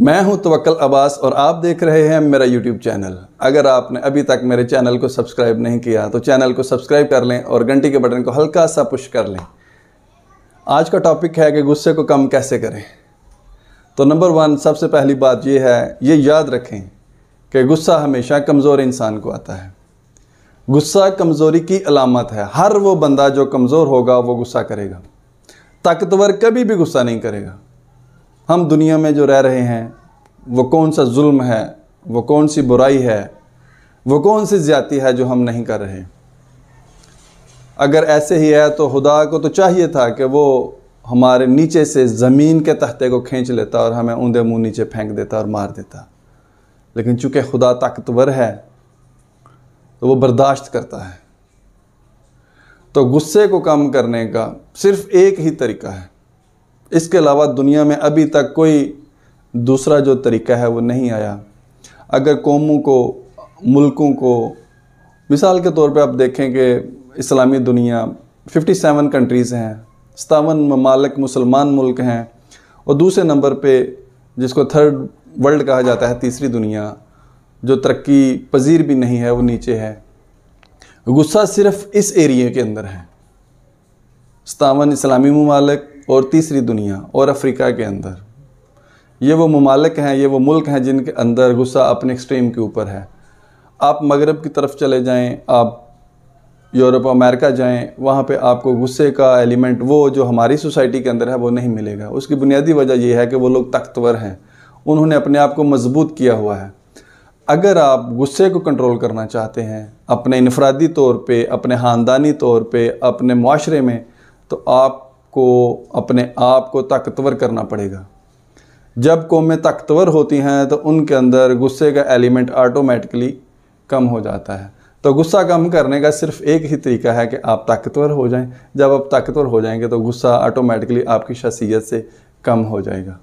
मैं हूँ तवक्ल अब्बास और आप देख रहे हैं मेरा यूट्यूब चैनल। अगर आपने अभी तक मेरे चैनल को सब्सक्राइब नहीं किया तो चैनल को सब्सक्राइब कर लें और घंटी के बटन को हल्का सा पुश कर लें। आज का टॉपिक है कि गुस्से को कम कैसे करें। तो नंबर वन सबसे पहली बात यह है, ये याद रखें कि गुस्सा हमेशा कमज़ोर इंसान को आता है। गुस्सा कमज़ोरी की अलामत है। हर वो बंदा जो कमज़ोर होगा, वो गुस्सा करेगा। ताकतवर कभी भी गुस्सा नहीं करेगा। हम दुनिया में जो रह रहे हैं, वो कौन सा जुल्म है, वो कौन सी बुराई है, वो कौन सी ज़्यादती है जो हम नहीं कर रहे? अगर ऐसे ही है तो खुदा को तो चाहिए था कि वो हमारे नीचे से ज़मीन के तख्ते को खींच लेता और हमें ऊंधे मुँह नीचे फेंक देता और मार देता। लेकिन चूँकि खुदा ताकतवर है तो वो बर्दाश्त करता है। तो गुस्से को कम करने का सिर्फ़ एक ही तरीका है। इसके अलावा दुनिया में अभी तक कोई दूसरा जो तरीका है, वो नहीं आया। अगर कौमों को, मुल्कों को, मिसाल के तौर पे आप देखें कि इस्लामी दुनिया 57 कंट्रीज़ हैं सतावन ममालक मुसलमान मुल्क हैं, और दूसरे नंबर पे जिसको थर्ड वर्ल्ड कहा जाता है, तीसरी दुनिया, जो तरक्की पजीर भी नहीं है, वो नीचे है। गुस्सा सिर्फ़ इस एरिए के अंदर है। सतावन इस्लामी ममालक और तीसरी दुनिया और अफ्रीका के अंदर। ये वो ममालक हैं, ये वो मुल्क हैं जिनके अंदर गुस्सा अपने एक्सट्रीम के ऊपर है। आप मगरब की तरफ़ चले जाएँ, आप यूरोप, अमेरिका जाएँ, वहाँ पे आपको गुस्से का एलिमेंट, वो जो हमारी सोसाइटी के अंदर है, वो नहीं मिलेगा। उसकी बुनियादी वजह यह है कि वो लोग ताकतवर हैं। उन्होंने अपने आप को मज़बूत किया हुआ है। अगर आप गुस्से को कंट्रोल करना चाहते हैं, अपने इनफरादी तौर पे, अपने ख़ानदानी तौर पे, अपने माशरे में तो आप को अपने आप को ताकतवर करना पड़ेगा। जब कौमें ताकतवर होती हैं तो उनके अंदर गुस्से का एलिमेंट ऑटोमेटिकली कम हो जाता है। तो गुस्सा कम करने का सिर्फ़ एक ही तरीका है कि आप ताकतवर हो जाएँ। जब आप ताकतवर हो जाएँगे तो गुस्सा ऑटोमेटिकली आपकी शख्सियत से कम हो जाएगा।